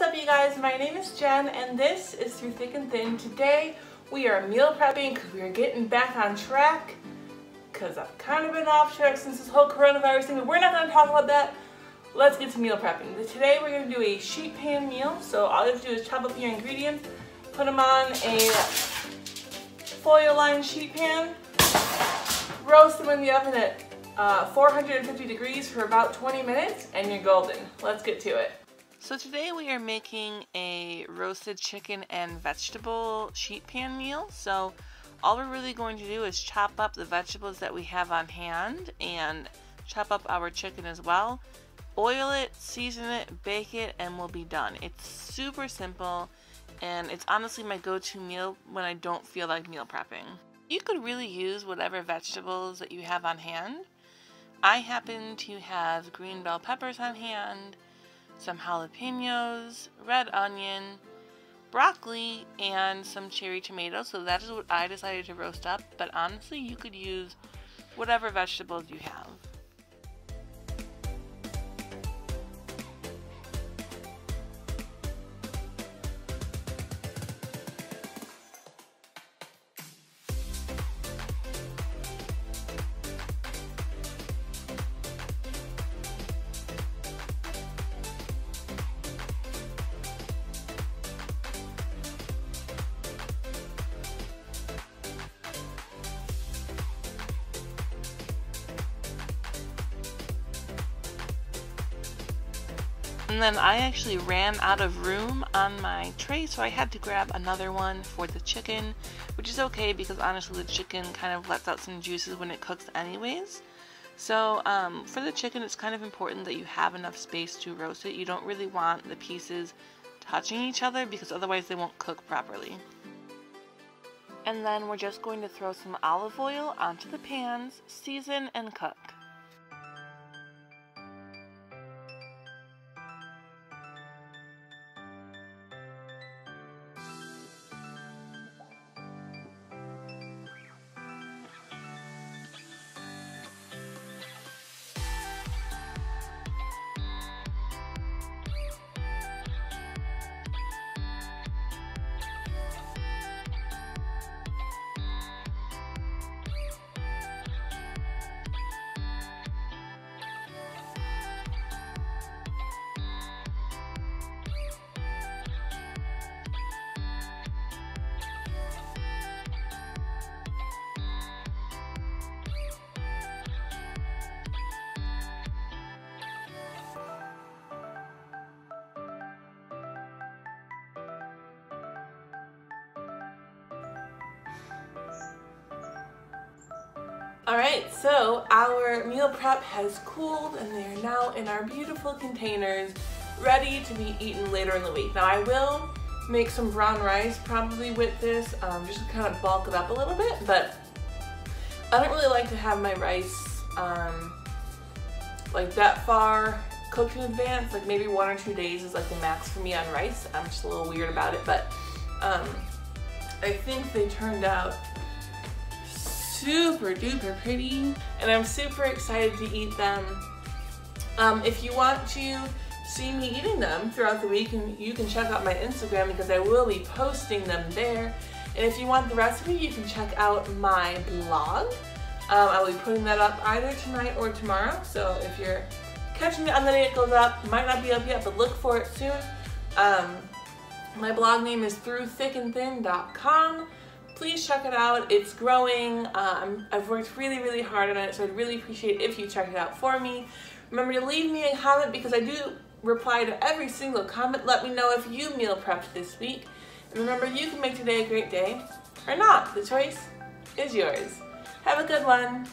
what's up you guys? My name is Jen and this is Through Thick and Thin. Today we are meal prepping because we are getting back on track because I've kind of been off track since this whole coronavirus thing, but we're not going to talk about that. Let's get to meal prepping. Today we're going to do a sheet pan meal. So all you have to do is chop up your ingredients, put them on a foil lined sheet pan, roast them in the oven at uh, 450 degrees for about 20 minutes and you're golden. Let's get to it. So today we are making a roasted chicken and vegetable sheet pan meal. So all we're really going to do is chop up the vegetables that we have on hand and chop up our chicken as well. Oil it, season it, bake it, and we'll be done. It's super simple and it's honestly my go-to meal when I don't feel like meal prepping. You could really use whatever vegetables that you have on hand. I happen to have green bell peppers on hand, some jalapenos, red onion, broccoli, and some cherry tomatoes. So that is what I decided to roast up, but honestly, you could use whatever vegetables you have. And then I actually ran out of room on my tray, so I had to grab another one for the chicken, which is okay because honestly the chicken kind of lets out some juices when it cooks anyways. So um, for the chicken, it's kind of important that you have enough space to roast it. You don't really want the pieces touching each other because otherwise they won't cook properly. And then we're just going to throw some olive oil onto the pans, season, and cook. Alright, so our meal prep has cooled and they are now in our beautiful containers ready to be eaten later in the week. Now I will make some brown rice probably with this, um, just to kind of bulk it up a little bit, but I don't really like to have my rice um, like that far cooked in advance, like maybe one or two days is like the max for me on rice. I'm just a little weird about it, but um, I think they turned out super duper pretty and I'm super excited to eat them. Um, if you want to see me eating them throughout the week you can check out my Instagram because I will be posting them there. And if you want the recipe, you can check out my blog. Um, I'll be putting that up either tonight or tomorrow. So if you're catching it on the day it goes up, might not be up yet, but look for it soon. Um, my blog name is throughthickandthin.com please check it out. It's growing. Um, I've worked really, really hard on it, so I'd really appreciate if you check it out for me. Remember to leave me a comment because I do reply to every single comment. Let me know if you meal prepped this week. And remember, you can make today a great day or not. The choice is yours. Have a good one.